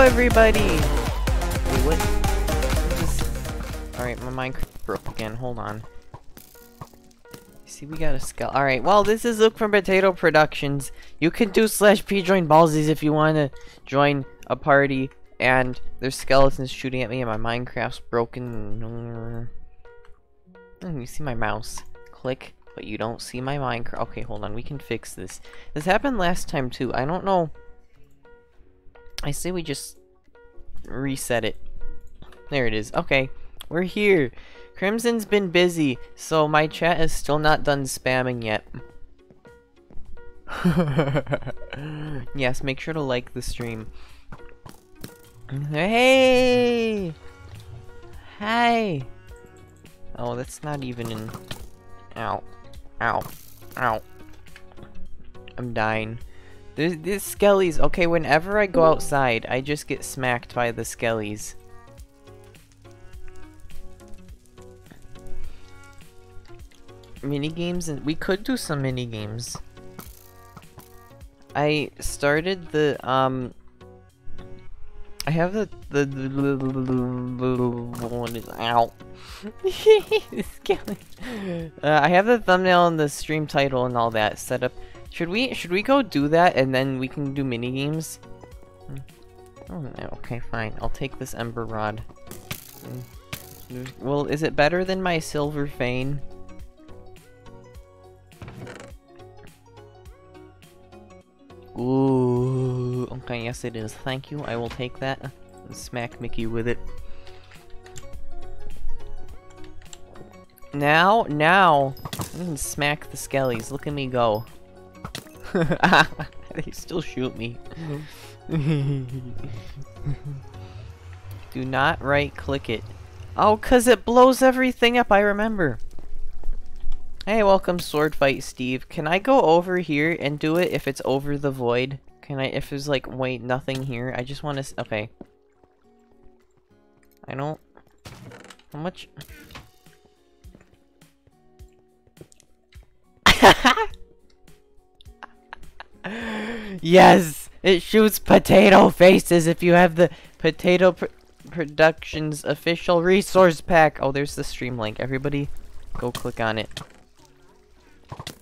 Everybody! Wait, what? Alright, my Minecraft broke again. Hold on. See, we got a skull. Alright, well, this is Luke from Potato Productions. You can do slash p join ballsies if you want to join a party. And there's skeletons shooting at me and my Minecraft's broken. Mm, you see my mouse. Click, but you don't see my Minecraft. Okay, hold on. We can fix this. This happened last time, too. I don't know. I say we just reset it. There it is. Okay, we're here. Crimson's been busy, so my chat is still not done spamming yet. yes, make sure to like the stream. Hey! Hi! Oh, that's not even in... Ow. Ow. Ow. I'm dying. There's, there's skellies. Okay, whenever I go outside, I just get smacked by the skellies. Mini games, and we could do some mini games. I started the um. I have the the, one is out. uh, I have the thumbnail and the stream title and all that set up. Should we should we go do that and then we can do mini games? Hmm. Oh, okay, fine. I'll take this ember rod. Hmm. Well, is it better than my Silver Fang? Ooh, okay, yes it is. Thank you, I will take that. Smack Mickey with it. Now, now, smack the skellies. Look at me go. they still shoot me. Do not right click it. Oh, cause it blows everything up, I remember. Hey, welcome Sword Fight Steve. Can I go over here and do it if it's over the void? Can I, if there's like, wait, nothing here? I just want to, okay. I don't, how much? yes! It shoots potato faces if you have the Potato Pr Productions official resource pack. Oh, there's the stream link. Everybody, go click on it.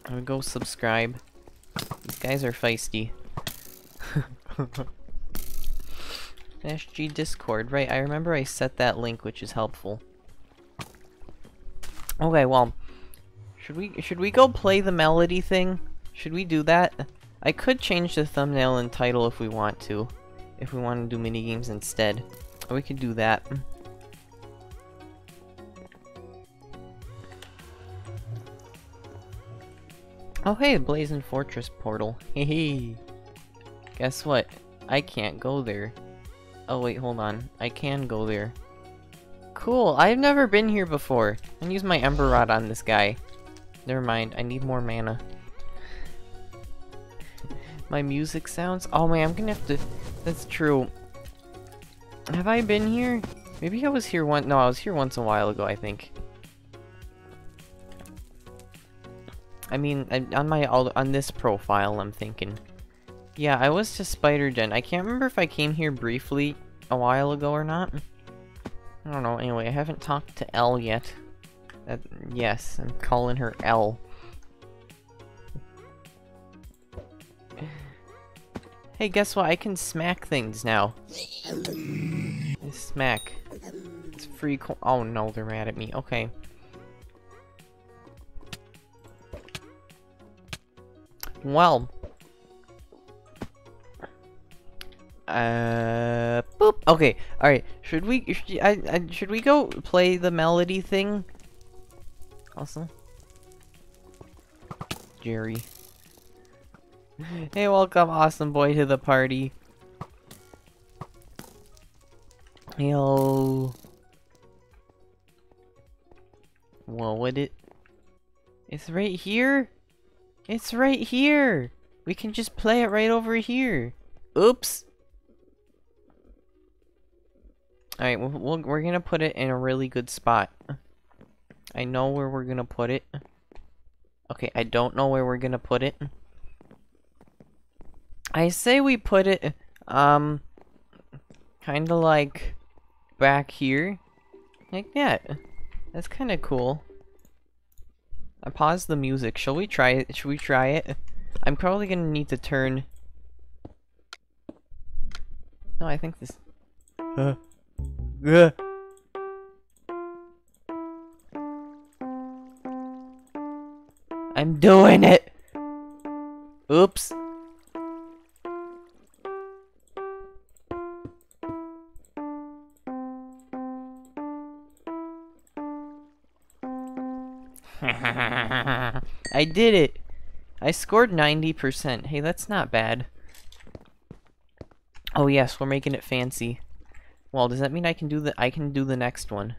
I'm go subscribe. These guys are feisty. SG Discord, right, I remember I set that link, which is helpful. Okay, well, should we should we go play the melody thing? Should we do that? I could change the thumbnail and title if we want to. If we want to do mini games instead. We could do that. Oh hey, Blazing Fortress portal. Hehe. Guess what? I can't go there. Oh wait, hold on. I can go there. Cool, I've never been here before. And use my Ember Rod on this guy. Never mind, I need more mana. My music sounds? Oh man, I'm gonna have to... That's true. Have I been here? Maybe I was here one... No, I was here once a while ago, I think. I mean, on my on this profile, I'm thinking. Yeah, I was to Spider Den. I can't remember if I came here briefly a while ago or not. I don't know. Anyway, I haven't talked to L yet. Yes, I'm calling her Elle. Hey, guess what? I can smack things now. Smack. It's free Oh no, they're mad at me. Okay. Well. Uh, boop. Okay, all right. Should we? Should, I, I, should we go play the melody thing? Also, Jerry. Hey, welcome, awesome boy, to the party. Yo. Well, what it? It's right here. It's right here! We can just play it right over here. Oops! Alright, we we we're gonna put it in a really good spot. I know where we're gonna put it. Okay, I don't know where we're gonna put it. I say we put it, um, Kinda like back here. Like that. That's kinda cool. I paused the music. Shall we try it? Should we try it? I'm probably gonna need to turn... No, I think this... Uh. Uh. I'm doing it! Oops. I did it! I scored 90%. Hey, that's not bad. Oh yes, we're making it fancy. Well, does that mean I can do the I can do the next one?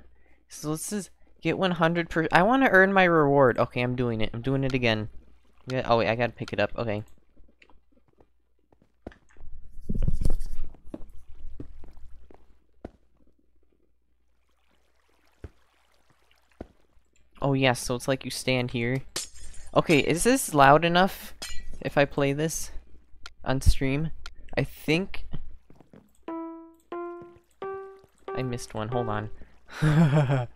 So let's just get 100 per- I want to earn my reward. Okay, I'm doing it. I'm doing it again. Yeah, oh wait, I gotta pick it up. Okay. Oh yes, so it's like you stand here. Okay, is this loud enough if I play this on stream? I think... I missed one, hold on.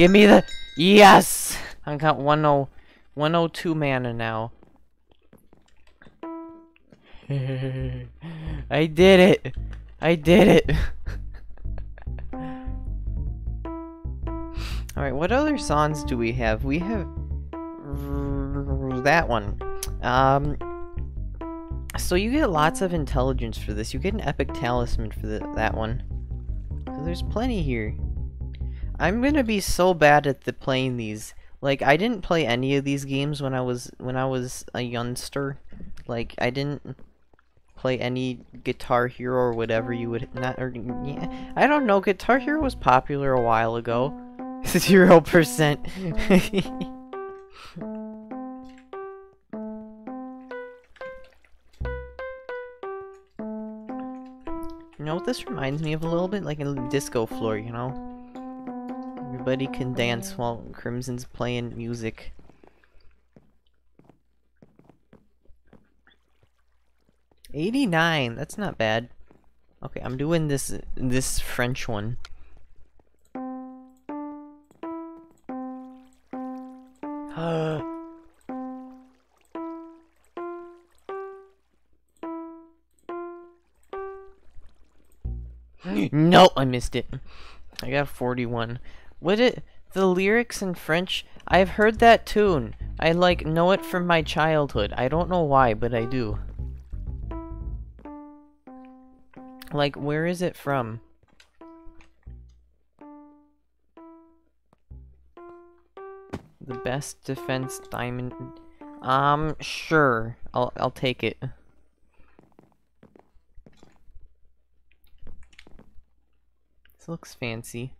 Give me the yes. I got 10, 102 mana now. I did it. I did it. Alright, what other songs do we have? We have that one. Um, so you get lots of intelligence for this. You get an epic talisman for the, that one. So there's plenty here. I'm gonna be so bad at the playing these. Like I didn't play any of these games when I was when I was a youngster. Like I didn't play any Guitar Hero or whatever you would not or yeah. I don't know. Guitar Hero was popular a while ago. Zero percent. You know what this reminds me of a little bit? Like a disco floor, you know? Everybody can dance while Crimson's playing music. Eighty-nine. That's not bad. Okay, I'm doing this this French one. no, I missed it. I got 41. Would it the lyrics in French? I've heard that tune. I like know it from my childhood. I don't know why, but I do. Like where is it from? The best defense diamond um sure. I'll I'll take it. This looks fancy.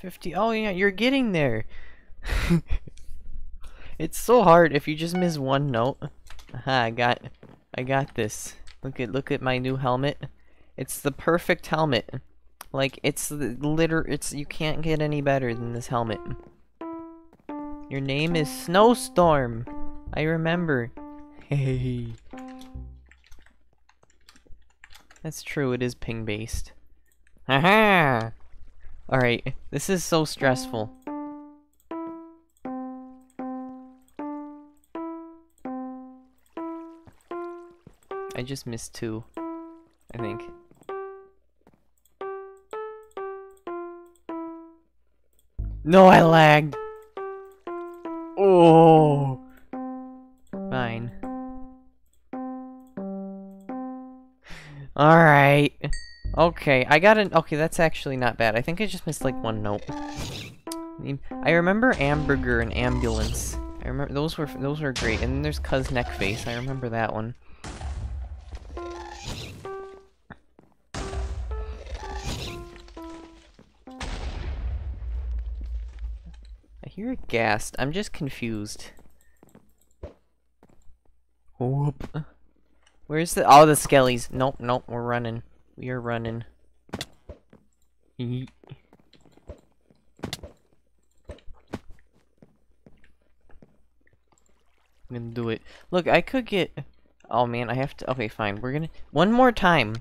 50. Oh, yeah, you're getting there. it's so hard if you just miss one note. Aha, I got, I got this. Look at, look at my new helmet. It's the perfect helmet. Like, it's the litter, it's, you can't get any better than this helmet. Your name is Snowstorm. I remember. Hey. That's true, it is ping-based. Haha! Alright, this is so stressful. I just missed two, I think. No, I lagged! Oh! Okay, I got an... Okay, that's actually not bad. I think I just missed, like, one note. I remember Hamburger and Ambulance. I remember... Those were those were great. And then there's Cuz Neck Face. I remember that one. I hear a ghast. I'm just confused. Whoop. Where's the... Oh, the skellies. Nope, nope, we're running. We are running. Yeet. I'm gonna do it. Look, I could get... Oh man, I have to... Okay, fine. We're gonna... One more time.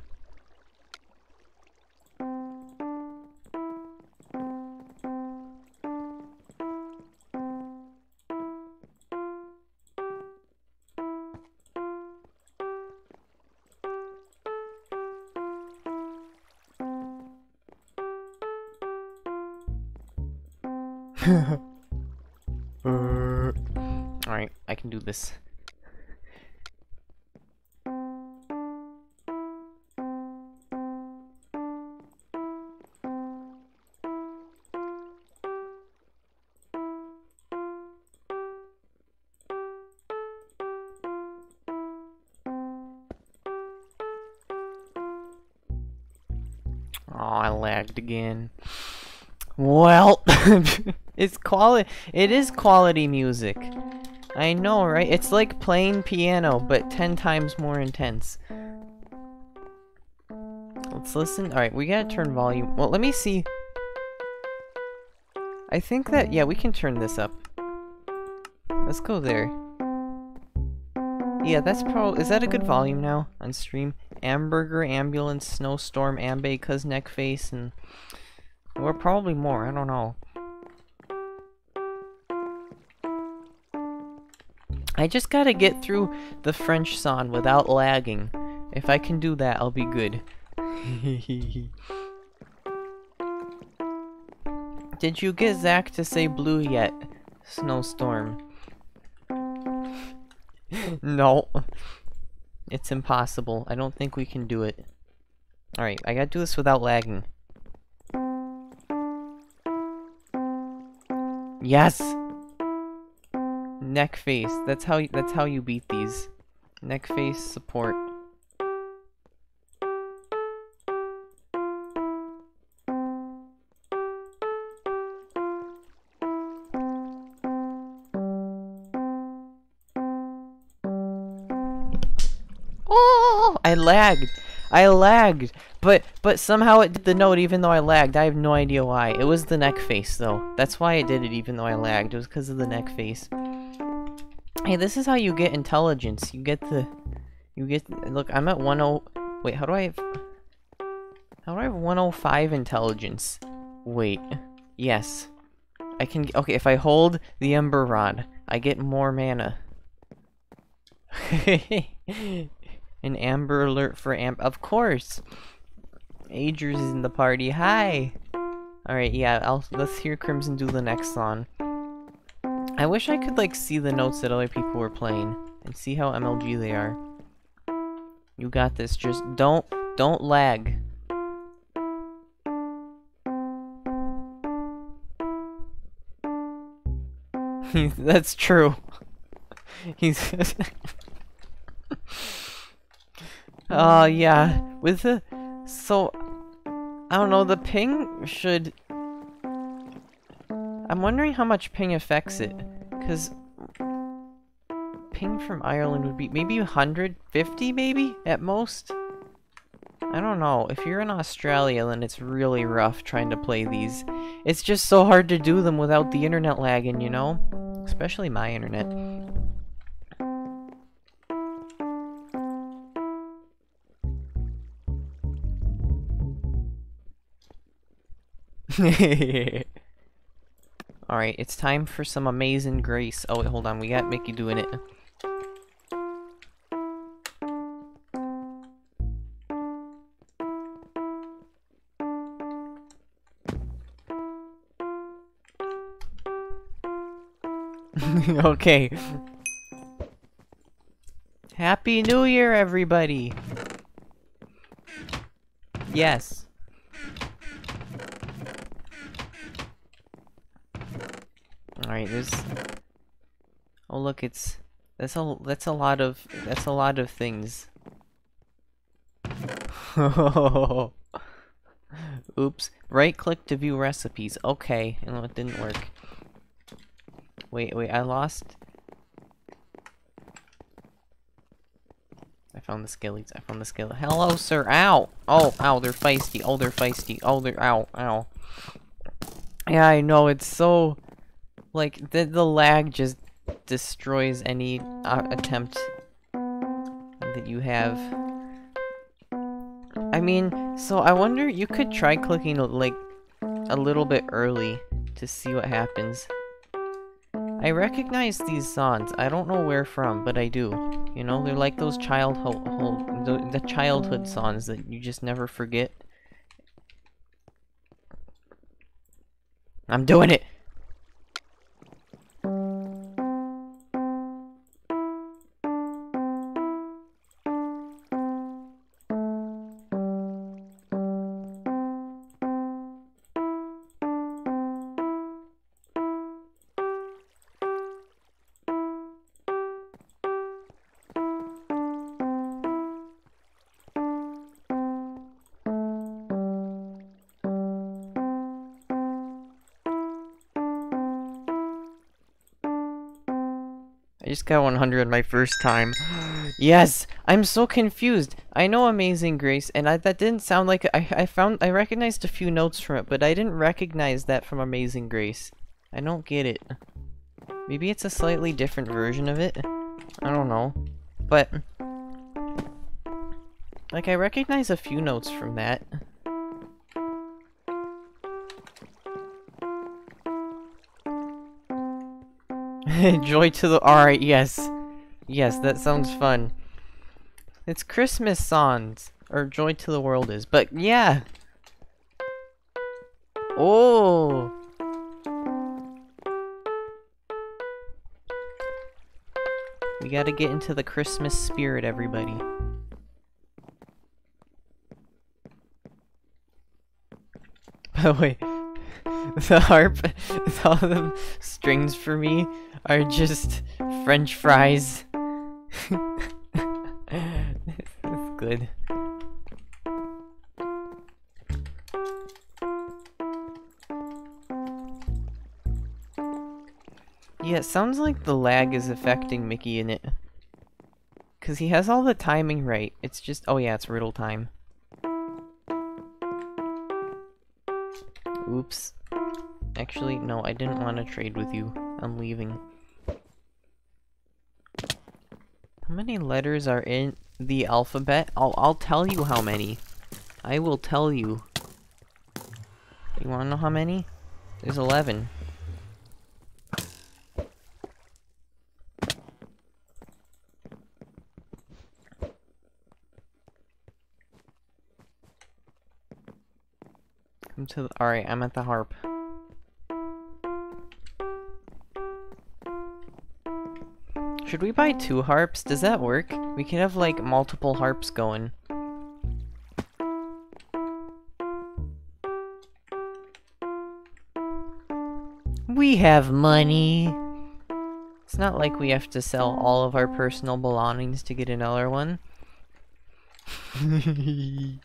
Uh, Alright, I can do this. Oh, I lagged again. Well, it's quality. It is quality music. I know, right? It's like playing piano, but ten times more intense. Let's listen. Alright, we gotta turn volume. Well, let me see. I think that, yeah, we can turn this up. Let's go there. Yeah, that's probably, is that a good volume now on stream? Hamburger, Ambulance, Snowstorm, Ambe, Cuz neck face, and... Or probably more, I don't know. I just gotta get through the French song without lagging. If I can do that, I'll be good. Did you get Zach to say blue yet? Snowstorm. no. It's impossible. I don't think we can do it. Alright, I gotta do this without lagging. Yes! Neck face. That's how that's how you beat these. Neck face support. Oh, I lagged. I lagged. But but somehow it did the note even though I lagged. I have no idea why. It was the neck face though. That's why it did it even though I lagged. It was because of the neck face. Hey, this is how you get intelligence. You get the you get look, I'm at 10 Wait, how do I have How do I have 105 intelligence? Wait. Yes. I can Okay, if I hold the Ember Rod, I get more mana. An Amber Alert for Amp. Of course! Agers is in the party. Hi! Alright, yeah, I'll, let's hear Crimson do the next song. I wish I could, like, see the notes that other people were playing. And see how MLG they are. You got this. Just don't, don't lag. That's true. He's... Uh, yeah. With the... So... I don't know, the ping should... I'm wondering how much ping affects it. Because... Ping from Ireland would be maybe 150, maybe? At most? I don't know. If you're in Australia, then it's really rough trying to play these. It's just so hard to do them without the internet lagging, you know? Especially my internet. Alright, it's time for some amazing grace. Oh, wait, hold on. We got Mickey doing it. okay. Happy New Year, everybody! Yes. There's... Oh look, it's... That's a, that's a lot of... That's a lot of things. Oops. Right click to view recipes. Okay, and it didn't work. Wait, wait, I lost... I found the skillies, I found the skillet. Hello, sir, ow! Oh, ow, they're feisty, oh, they're feisty, oh, they're, ow, ow. Yeah, I know, it's so... Like, the, the lag just destroys any uh, attempt that you have. I mean, so I wonder, you could try clicking, like, a little bit early to see what happens. I recognize these songs. I don't know where from, but I do. You know, they're like those childhood, the, the childhood songs that you just never forget. I'm doing it! Just got 100 my first time. yes! I'm so confused. I know Amazing Grace, and I, that didn't sound like... I, I found... I recognized a few notes from it, but I didn't recognize that from Amazing Grace. I don't get it. Maybe it's a slightly different version of it? I don't know. But... Like, I recognize a few notes from that. Joy to the- alright, yes. Yes, that sounds fun. It's Christmas songs. Or Joy to the World is. But, yeah! Oh! We gotta get into the Christmas spirit, everybody. By the way, the harp, all the strings for me are just french fries. this is good. Yeah, it sounds like the lag is affecting Mickey in it. Because he has all the timing right. It's just- oh yeah, it's riddle time. Oops. Actually, no, I didn't want to trade with you. I'm leaving. How many letters are in the alphabet? I'll, I'll tell you how many. I will tell you. You wanna know how many? There's 11. Come to the- alright, I'm at the harp. Should we buy two harps? Does that work? We could have like multiple harps going. We have money. It's not like we have to sell all of our personal belongings to get another one.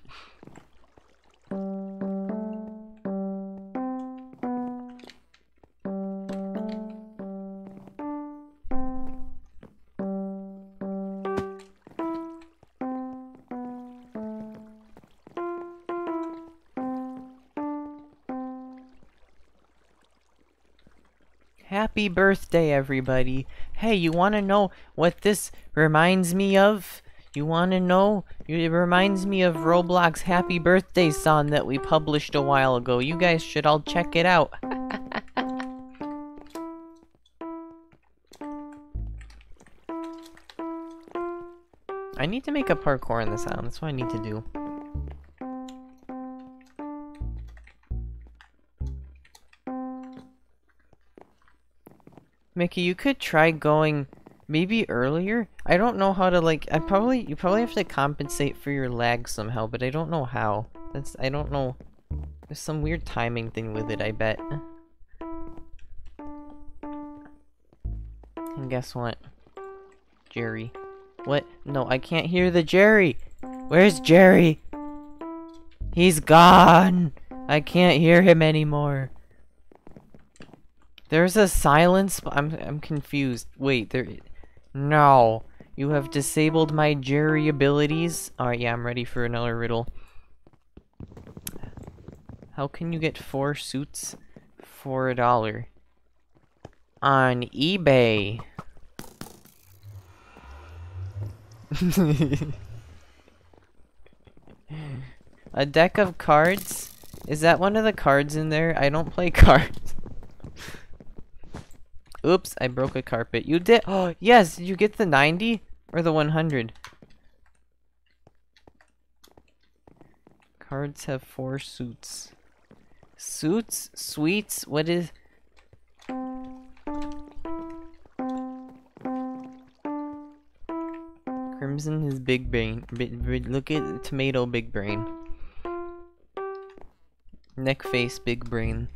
Happy birthday, everybody. Hey, you want to know what this reminds me of? You want to know? It reminds me of Roblox Happy Birthday song that we published a while ago. You guys should all check it out. I need to make a parkour in this island. That's what I need to do. Mickey, you could try going maybe earlier. I don't know how to like I probably you probably have to compensate for your lag somehow, but I don't know how. That's I don't know. There's some weird timing thing with it, I bet. And guess what? Jerry. What? No, I can't hear the Jerry. Where's Jerry? He's gone. I can't hear him anymore. There's a silence. I'm I'm confused. Wait, there. No, you have disabled my Jerry abilities. All right, yeah, I'm ready for another riddle. How can you get four suits for a dollar on eBay? a deck of cards? Is that one of the cards in there? I don't play cards. Oops, I broke a carpet. You did- Oh, yes! Did you get the 90? Or the 100? Cards have four suits. Suits? Sweets? What is... Crimson is big brain. look at tomato big brain. Neck face big brain.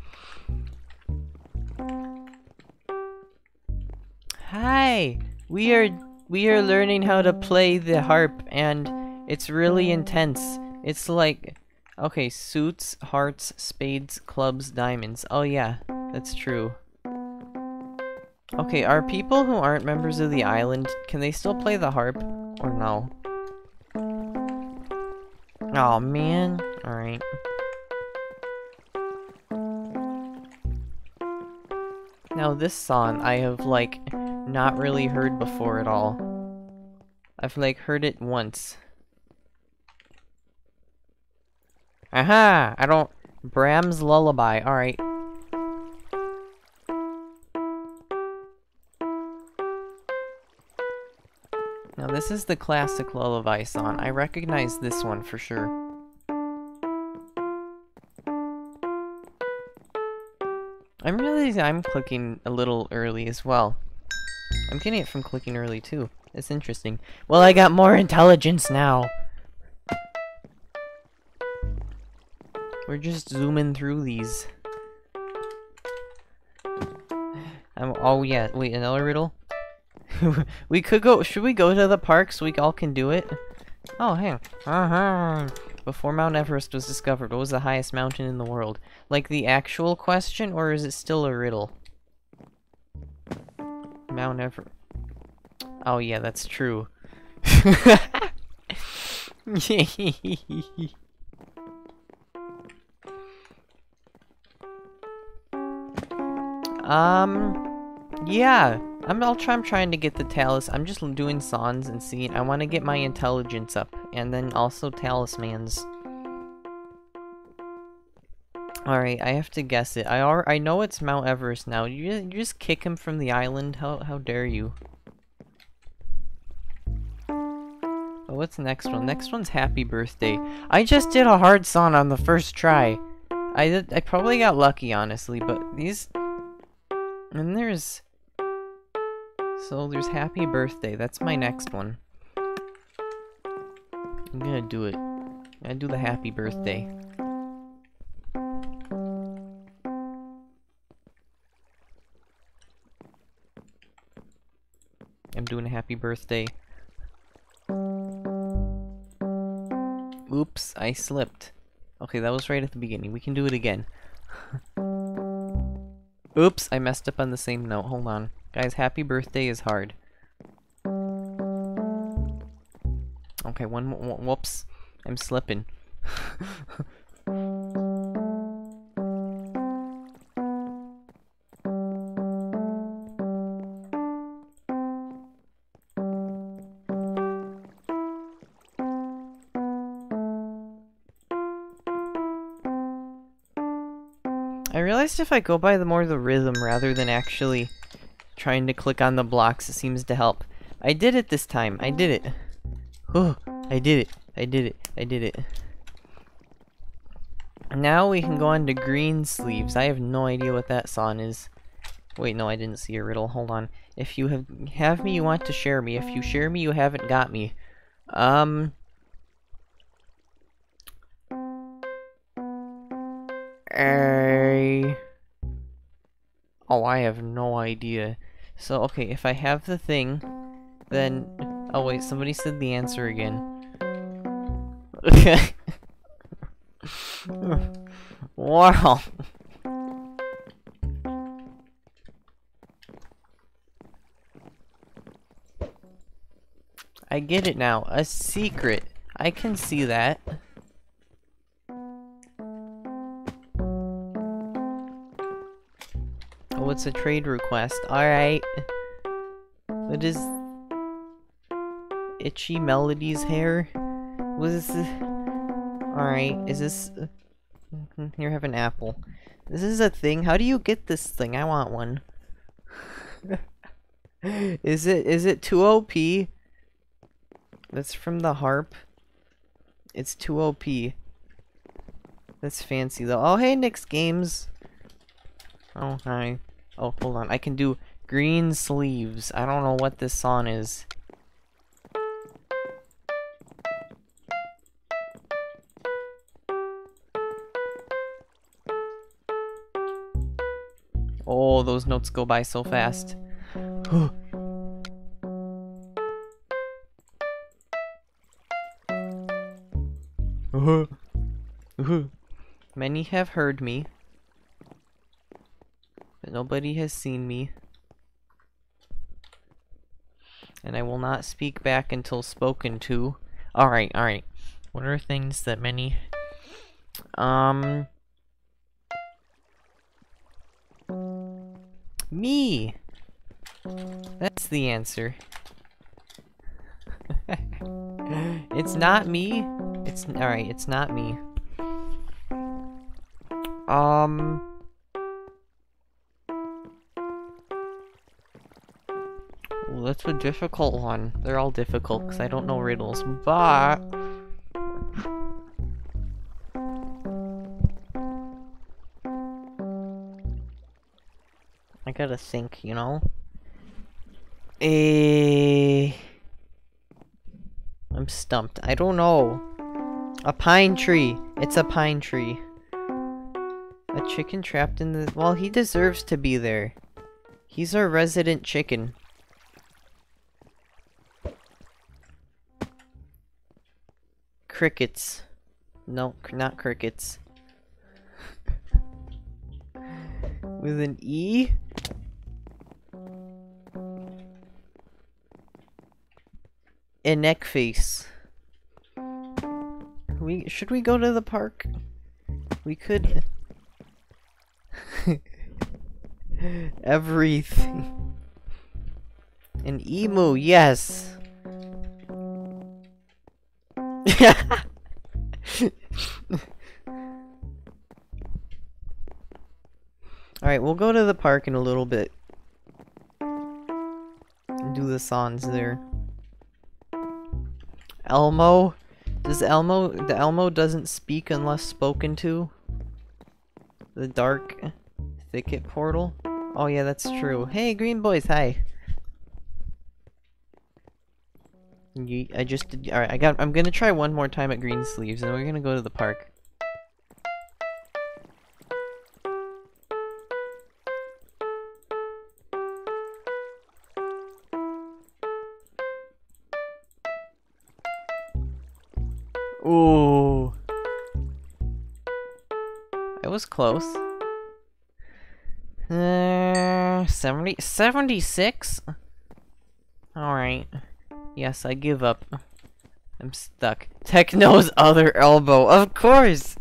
Hi! We are we are learning how to play the harp and it's really intense. It's like okay, suits, hearts, spades, clubs, diamonds. Oh yeah, that's true. Okay, are people who aren't members of the island, can they still play the harp? Or no? Oh man. Alright. Now this song I have like not really heard before at all. I've like heard it once. Aha! I don't... Brahms Lullaby. Alright. Now this is the classic lullaby song. I recognize this one for sure. I'm really I'm clicking a little early as well. I'm getting it from clicking early too. It's interesting. Well, I got more intelligence now. We're just zooming through these. I'm, oh yeah, wait, another riddle? we could go, should we go to the park so we all can do it? Oh, hang uh -huh. Before Mount Everest was discovered, what was the highest mountain in the world? Like the actual question, or is it still a riddle? Mount Everest. Oh yeah, that's true. um, yeah. I'm, I'll try, I'm trying to get the talis. I'm just doing songs and seeing. I want to get my intelligence up. And then also talismans. Alright, I have to guess it. I are, I know it's Mount Everest now. You, you just kick him from the island? How, how dare you? Oh, what's next one? Next one's Happy Birthday. I just did a hard song on the first try. I did, I probably got lucky, honestly, but these... And there's... So there's Happy Birthday. That's my next one. I'm gonna do it. I'm do the Happy Birthday. Doing a Happy Birthday. Oops, I slipped. Okay, that was right at the beginning. We can do it again. Oops, I messed up on the same note. Hold on. Guys, happy birthday is hard. Okay, one more. Whoops. I'm slipping. I if I go by the more the rhythm rather than actually trying to click on the blocks, it seems to help. I did it this time. I did it. Oh, I did it. I did it. I did it. Now we can go on to Greensleeves. I have no idea what that song is. Wait, no, I didn't see a riddle. Hold on. If you have have me, you want to share me. If you share me, you haven't got me. Um. A. Oh, I have no idea. So, okay, if I have the thing, then... Oh, wait, somebody said the answer again. Okay. wow. I get it now. A secret. I can see that. It's a trade request. Alright. What is... Itchy Melody's hair? What is this? Alright, is this... Mm-hmm, here, have an apple. This is a thing? How do you get this thing? I want one. is it is it 2 OP? That's from the harp. It's 2 OP. That's fancy though. Oh hey Nick's games. Oh hi. Oh hold on. I can do Greensleeves. I don't know what this song is. Oh, those notes go by so fast. Many have heard me, nobody has seen me. And I will not speak back until spoken to. Alright, alright. What are things that many... Um... Me! That's the answer. it's not me. It's alright, it's not me. Um well, that's a difficult one. They're all difficult because I don't know riddles, but I gotta think, you know? Eh... I'm stumped. I don't know. A pine tree. It's a pine tree. A chicken trapped in the... Well, he deserves to be there. He's our resident chicken. Crickets. No, not crickets. With an E? A neck face. We should we go to the park? We could. Everything. An emu, yes. Alright, we'll go to the park in a little bit. Do the songs there. Elmo? Does Elmo... The Elmo doesn't speak unless spoken to? The dark thicket portal? Oh yeah, that's true. Hey, green boys, hi! I just did... Alright, I got... I'm gonna try one more time at Greensleeves, and we're gonna go to the park. Ooh. It was close. Uh, 70, 76? Alright. Yes, I give up. I'm stuck. Techno's other elbow. Of course!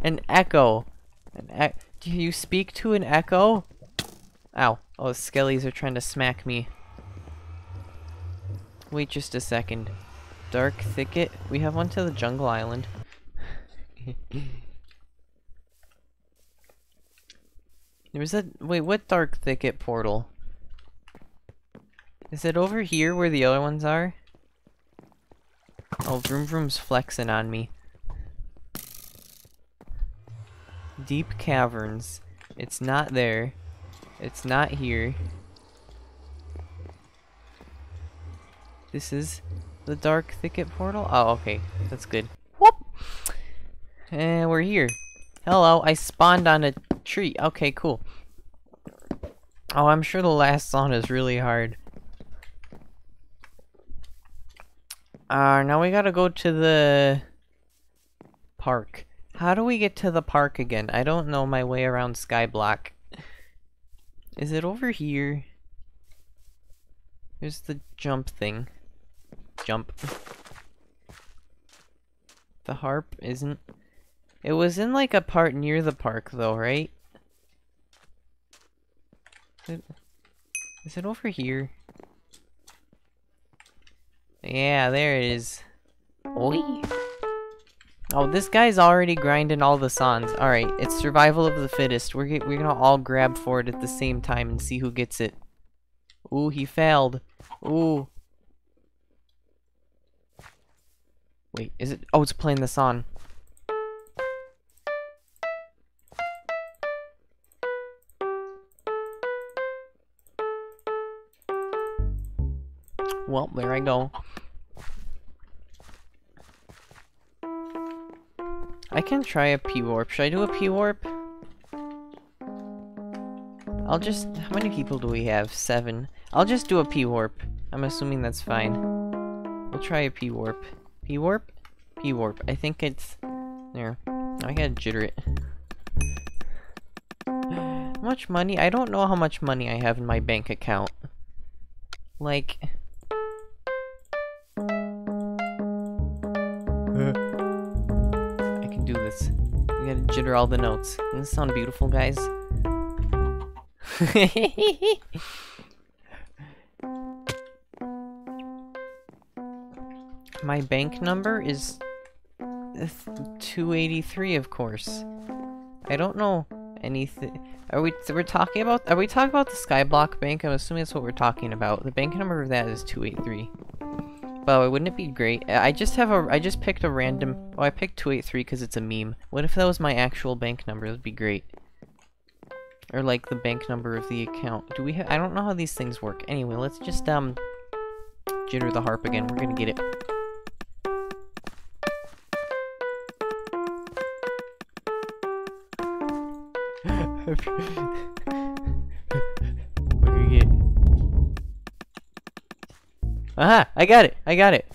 An echo. An e Do you speak to an echo? Ow. Oh, the skellies are trying to smack me. Wait just a second. Dark thicket? We have one to the jungle island. There's a- wait, what dark thicket portal? Is it over here where the other ones are? Oh, Vroom Vroom's flexing on me. Deep caverns. It's not there. It's not here. This is the dark thicket portal? Oh, okay. That's good. Whoop! And we're here. Hello, I spawned on a tree. Okay, cool. Oh, I'm sure the last song is really hard. Uh, now we gotta go to the park. How do we get to the park again? I don't know my way around Skyblock. Is it over here? Here's the jump thing. jump. The harp isn't... It was in like a part near the park though, right? Is it, is it over here? Yeah, there it is. Oi. Oh, this guy's already grinding all the songs. Alright, it's survival of the fittest. We're, we're gonna all grab for it at the same time and see who gets it. Ooh, he failed. Ooh. Wait, is it? Oh, it's playing the song. Well, there I go. I can try a P-warp. Should I do a P-warp? I'll just... How many people do we have? Seven. I'll just do a P-warp. I'm assuming that's fine. We'll try a P-warp. P-warp? P-warp. I think it's... There. I gotta jitter it. How much money? I don't know how much money I have in my bank account. Like... You all the notes. Doesn't this sound beautiful, guys? My bank number is 283, of course. I don't know anything. Are we we're talking about are we talking about the Skyblock Bank? I'm assuming that's what we're talking about. The bank number of that is 283. But wouldn't it be great? I just have a I just picked a random Oh, I picked 283 because it's a meme. What if that was my actual bank number? That would be great. Or like the bank number of the account. Do we have I don't know how these things work. Anyway, let's just um jitter the harp again. We're to get it. Aha! I got it! I got it!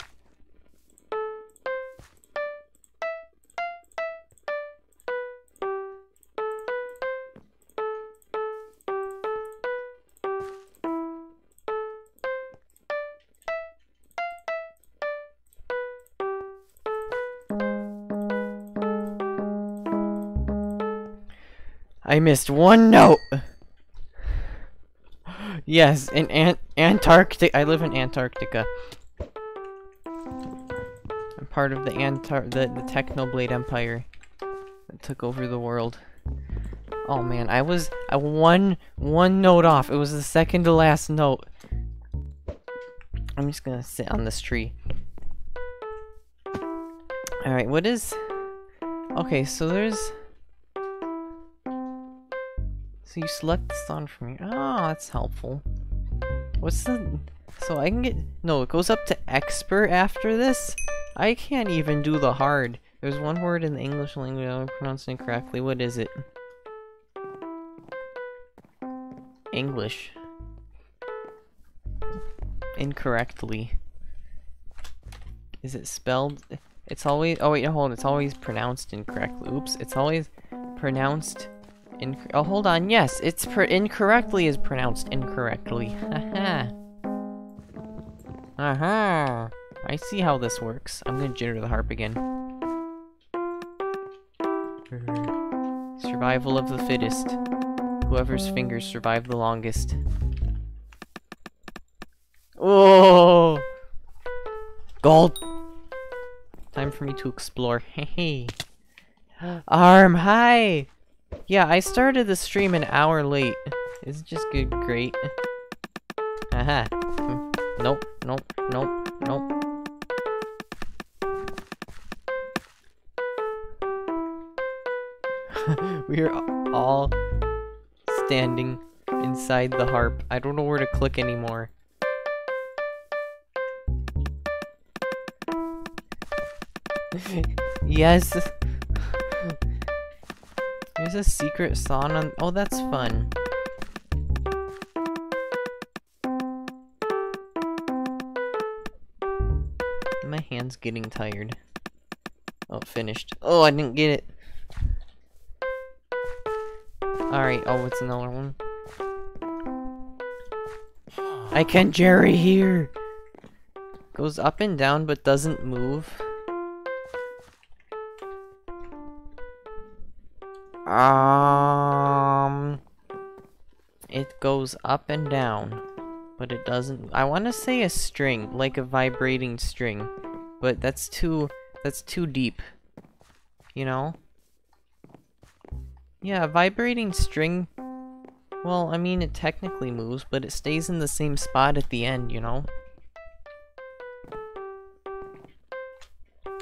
I missed one note. yes, in Ant Antarctica. I live in Antarctica. I'm part of the Antar the, the Technoblade Empire that took over the world. Oh man, I was I one one note off. It was the second to last note. I'm just gonna sit on this tree. Alright, what is... Okay, so there's... So you select the song from here. Oh, ah, that's helpful. What's the... So I can get... No, it goes up to expert after this? I can't even do the hard. There's one word in the English language I'm pronouncing incorrectly. What is it? English. Incorrectly. Is it spelled... It's always... Oh wait, hold on. It's always pronounced incorrectly. Oops. It's always pronounced Inc oh, hold on. Yes, it's incorrectly is pronounced incorrectly. Haha. Uh-huh. Aha. Uh-huh. I see how this works. I'm gonna jitter the harp again. Survival of the fittest. Whoever's fingers survive the longest. Oh! Gold! Time for me to explore. Hey, Arm, hi! Yeah, I started the stream an hour late. It's just good, great. Aha. Hmm. Nope, nope, nope, nope. We're all standing inside the harp. I don't know where to click anymore. yes. There's a secret on- oh, that's fun. My hand's getting tired. Oh, finished. Oh, I didn't get it. Alright, oh, it's another one. I can Jerry here! Goes up and down but doesn't move. Um, it goes up and down, but it doesn't. I want to say a string, like a vibrating string, but that's too that's too deep. You know? Yeah, vibrating string. Well, I mean, it technically moves, but it stays in the same spot at the end, you know?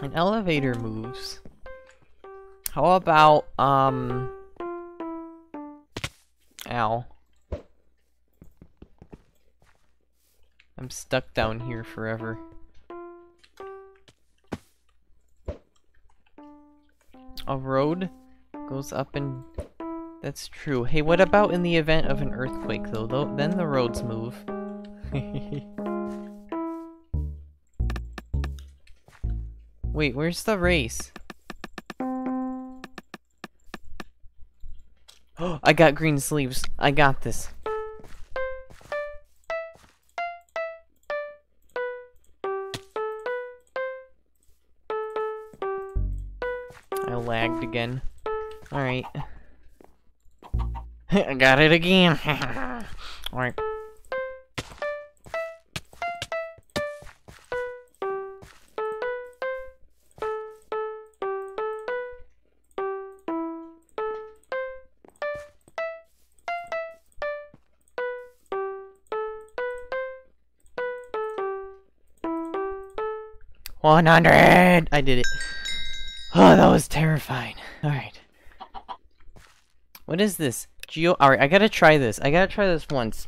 An elevator moves. How about, um... Ow. I'm stuck down here forever. A road goes up and... That's true. Hey, what about in the event of an earthquake, though? though then the roads move. Wait, where's the race? Oh, I got Greensleeves. I got this. I lagged again. Alright. I got it again. Alright. One hundred! I did it. Oh, that was terrifying. Alright. What is this? Geo- Alright, I gotta try this. I gotta try this once.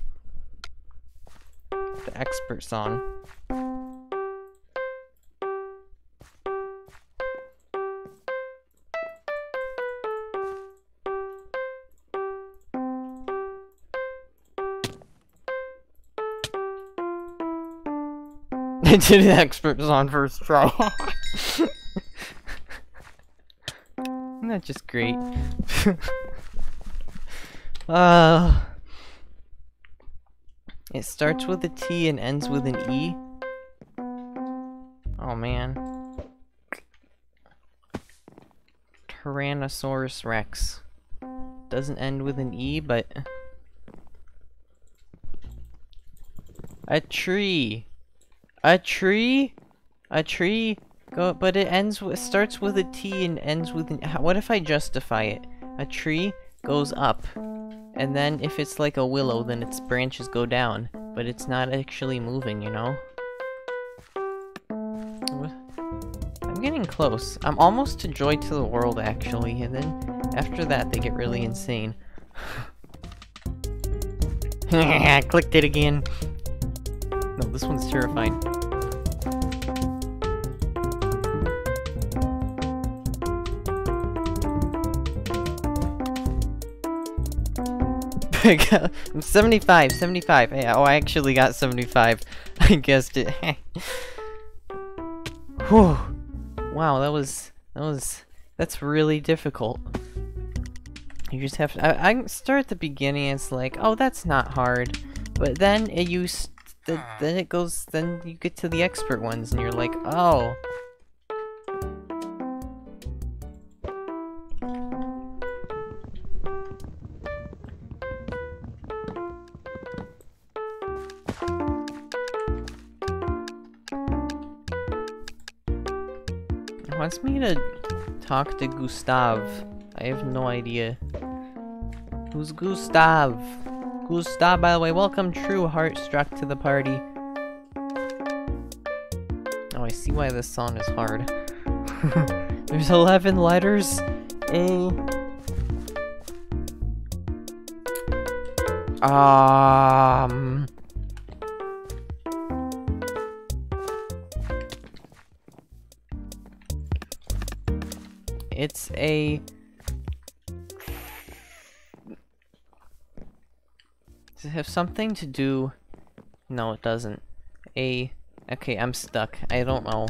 The expert song. I the experts on first try. Isn't that just great? uh, it starts with a T and ends with an E. Oh man. Tyrannosaurus Rex. Doesn't end with an E, but... A tree! A tree? A tree? Go, but it ends with, starts with a T and ends with an, what if I justify it? A tree goes up, and then if it's like a willow, then its branches go down, but it's not actually moving, you know? I'm getting close. I'm almost to Joy to the World, actually, and then after that they get really insane. I clicked it again. No, this one's terrifying. I'm 75, 75. Yeah, oh, I actually got 75. I guessed it. Whew. Wow, that was, that was, that's really difficult. You just have to, I, I start at the beginning, it's like, oh, that's not hard. But then it, you, then it goes, then you get to the expert ones, and you're like, oh. Wants me to talk to Gustav. I have no idea. Who's Gustav? Gustav, by the way, welcome True Heart Struck to the party. Oh, I see why this song is hard. There's 11 letters. A. Um. It's a... Does it have something to do... No, it doesn't. A... Okay, I'm stuck. I don't know.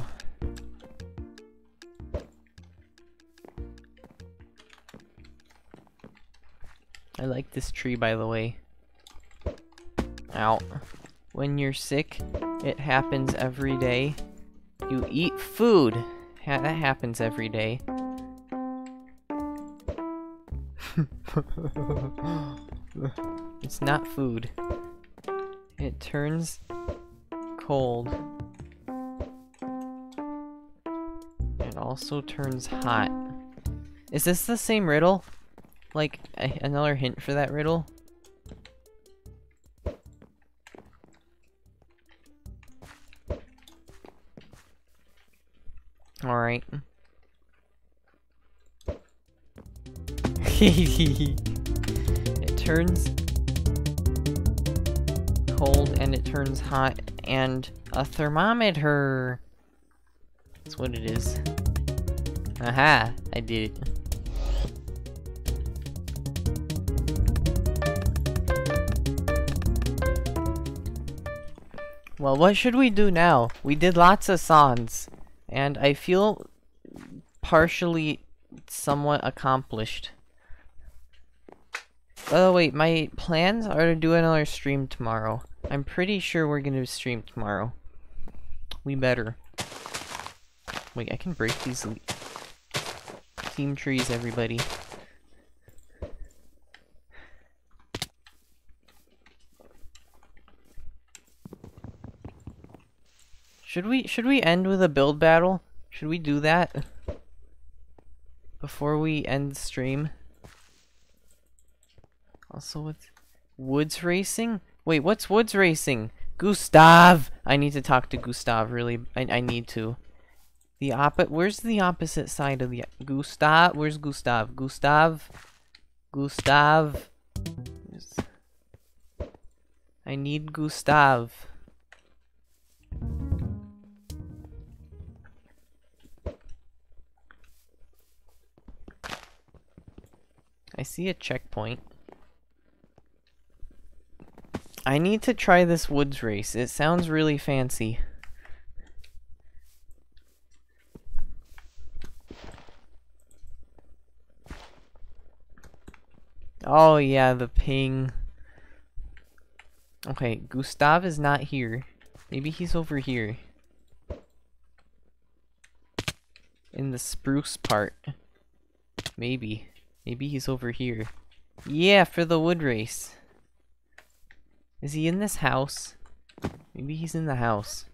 I like this tree, by the way. Ow. when you're sick. It happens every day. You eat food. Ha that happens every day. it's not food. It turns cold. It also turns hot. Is this the same riddle? Like, another hint for that riddle? it turns cold and it turns hot and a thermometer. That's what it is. Aha! I did it. Well, what should we do now? We did lots of songs, and I feel partially somewhat accomplished. Oh wait, my plans are to do another stream tomorrow. I'm pretty sure we're gonna stream tomorrow. We better. Wait, I can break these team trees, everybody. Should we should we end with a build battle? Should we do that before we end stream? Also with Woods Racing? Wait, what's Woods Racing? Gustav! I need to talk to Gustav, really. I, I need to. The opposite, where's the opposite side of the, Gustav? Where's Gustav? Gustav? Gustav? I need Gustav. I see a checkpoint. I need to try this woods race. It sounds really fancy. Oh yeah, the ping. Okay, Gustav is not here. Maybe he's over here. In the spruce part. Maybe. Maybe he's over here. Yeah, for the wood race. Is he in this house? Maybe he's in the house.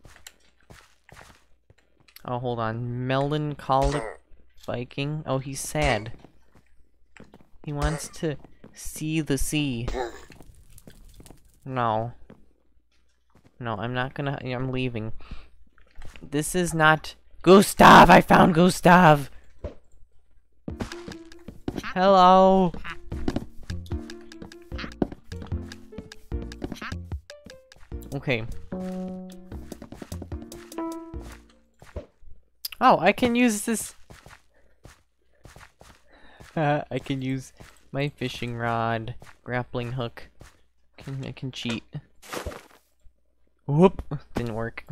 Oh, hold on. Melancholic Viking. Oh, he's sad. He wants to see the sea. No. No, I'm not gonna- I'm leaving. This is not- Gustav! I found Gustav! Hello! Okay. Oh, I can use this. I can use my fishing rod, grappling hook. Can I can cheat? Whoop! Didn't work.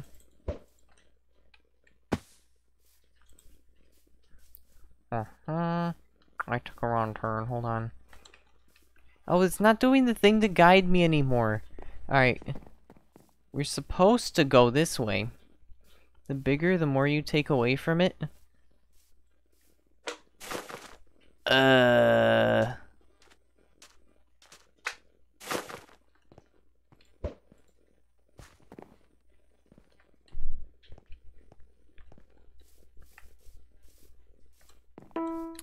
Uh huh. I took a wrong turn. Hold on. Oh, it's not doing the thing to guide me anymore. Alright. We're supposed to go this way. The bigger, the more you take away from it. Uh...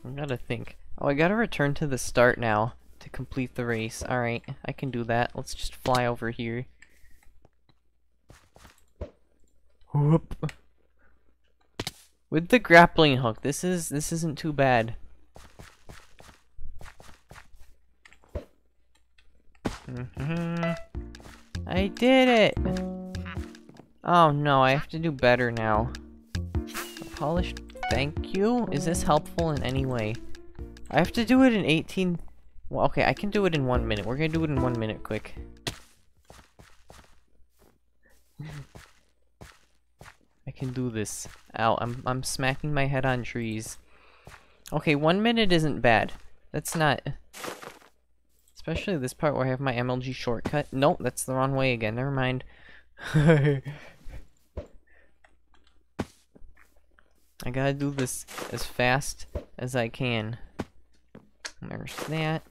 I gotta think. Oh, I gotta return to the start now to complete the race. Alright, I can do that. Let's just fly over here. Whoop. With the grappling hook, this is this isn't too bad. Mm -hmm. I did it! Oh no, I have to do better now. Polished thank you? Is this helpful in any way? I have to do it in 18... Well, okay, I can do it in one minute. We're gonna do it in one minute, quick. I can do this. Ow, I'm, I'm smacking my head on trees. Okay, one minute isn't bad. That's not... Especially this part where I have my MLG shortcut. Nope, that's the wrong way again. Never mind. I gotta do this as fast as I can. There's that.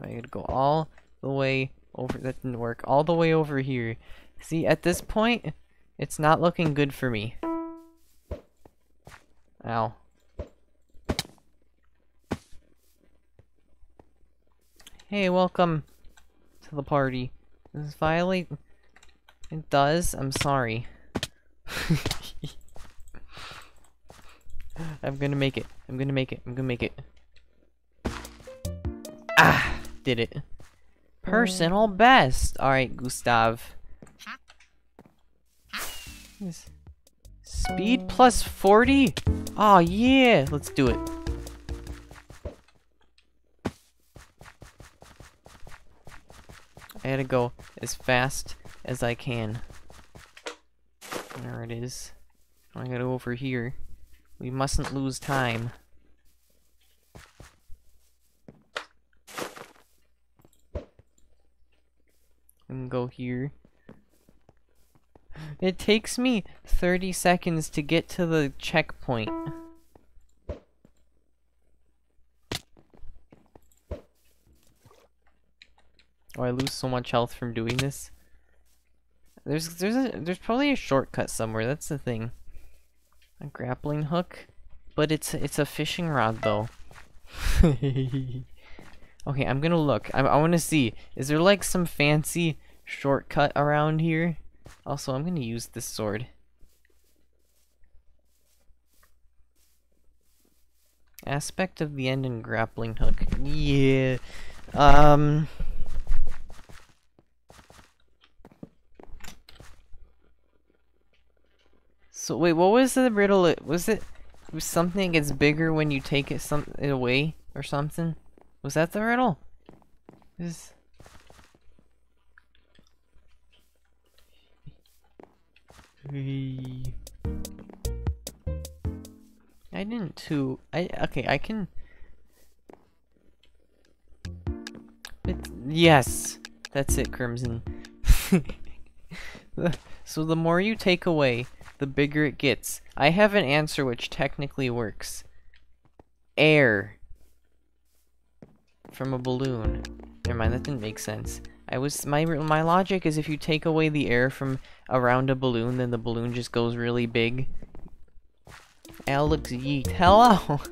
I gotta go all the way over. That didn't work. All the way over here. See, at this point, it's not looking good for me. Ow. Hey, welcome to the party. Does this violate? It does? I'm sorry. I'm gonna make it. I'm gonna make it. I'm gonna make it. Ah! Did it. Personal best! Alright, Gustav. Yes. Speed plus 40? Oh yeah! Let's do it. I gotta go as fast as I can. There it is. I gotta go over here. We mustn't lose time. And go here. It takes me 30 seconds to get to the checkpoint. Oh, I lose so much health from doing this. There's there's a there's probably a shortcut somewhere. That's the thing. A grappling hook, but it's it's a fishing rod though. okay, I'm gonna look. I I want to see. Is there like some fancy shortcut around here? Also, I'm gonna use this sword. Aspect of the end and grappling hook. Yeah. Um. So wait, what was the riddle? It was it was something gets bigger when you take it some it away or something? Was that the riddle? Is I didn't too. I okay. I can. But yes, that's it, Crimson. so the more you take away, the bigger it gets. I have an answer which technically works. Air. From a balloon. Never mind, that didn't make sense. I was my my logic is if you take away the air from around a balloon, then the balloon just goes really big. Alex Yeet. Hello!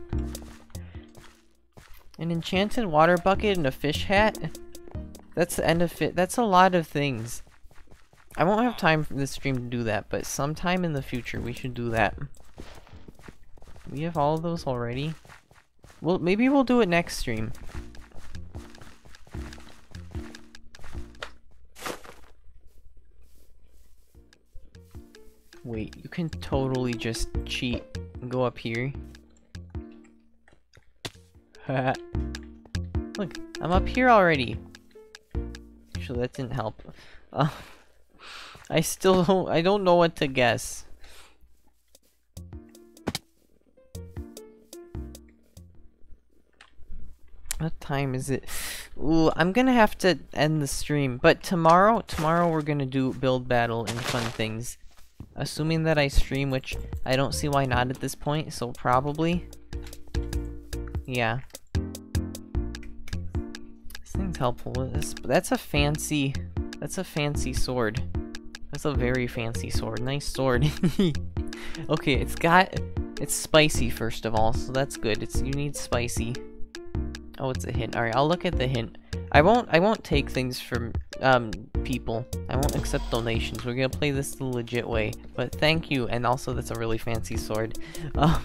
An enchanted water bucket and a fish hat? That's the end of it. That's a lot of things. I won't have time for this stream to do that, but sometime in the future we should do that. We have all of those already? Well, maybe we'll do it next stream. Wait, you can totally just cheat and go up here. Look, I'm up here already. Actually, that didn't help. Uh, I still don't, I don't know what to guess. What time is it? Ooh, I'm gonna have to end the stream. But tomorrow, tomorrow we're gonna do build battle and fun things. Assuming that I stream, which I don't see why not at this point, so probably. Yeah. This thing's helpful. This, that's a fancy, that's a fancy sword. That's a very fancy sword. Nice sword. okay, it's got... It's spicy, first of all, so that's good. It's You need spicy. Oh, it's a hint. Alright, I'll look at the hint. I won't I won't take things from um people. I won't accept donations. We're gonna play this the legit way. But thank you, and also that's a really fancy sword. Um,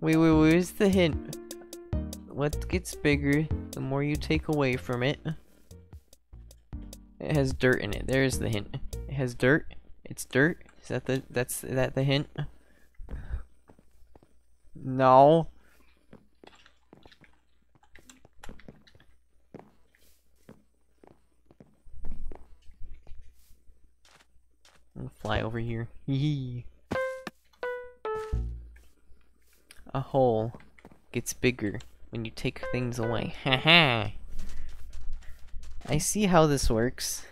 wait, wait, where's the hint? What gets bigger, the more you take away from it. It has dirt in it. There's the hint. It has dirt. It's dirt. Is that the that's that the hint? No. I'll fly over here. Hee A hole gets bigger when you take things away. Haha. I see how this works.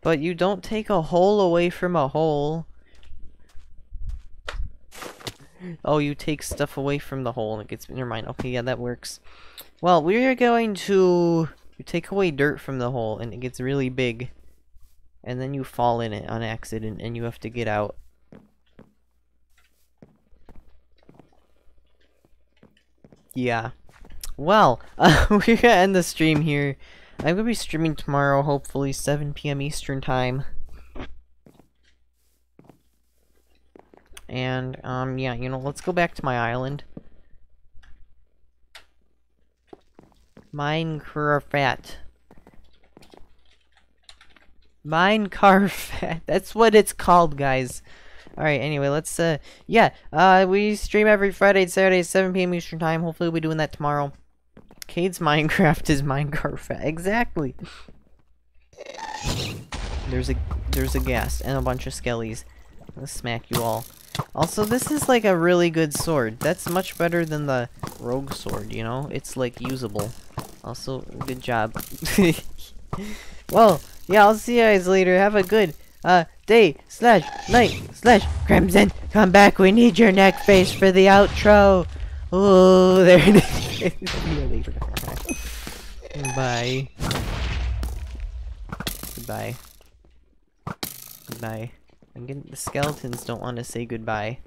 But you don't take a hole away from a hole. Oh, you take stuff away from the hole and it gets... Never mind. Okay, yeah, that works. Well, we're going to... You take away dirt from the hole and it gets really big. And then you fall in it on accident and you have to get out. Yeah. Well, uh, we're gonna end the stream here. I'm gonna be streaming tomorrow, hopefully 7 p.m. Eastern time. And, um, yeah, you know, let's go back to my island. Minecraft. Minecraft. That's what it's called, guys. Alright, anyway, let's, uh, yeah, uh, we stream every Friday and Saturday at 7 p.m. Eastern Time. Hopefully we'll be doing that tomorrow. Cade's Minecraft is Minecraft. Exactly. There's a, there's a ghast and a bunch of skellies. Let's smack you all. Also, this is like a really good sword. That's much better than the rogue sword, you know? It's like usable. Also, good job. well, yeah, I'll see you guys later. Have a good uh day slash night slash crimson. Come back. We need your neck face for the outro. Oh, there it is. Bye. Goodbye. Goodbye. The skeletons don't want to say goodbye.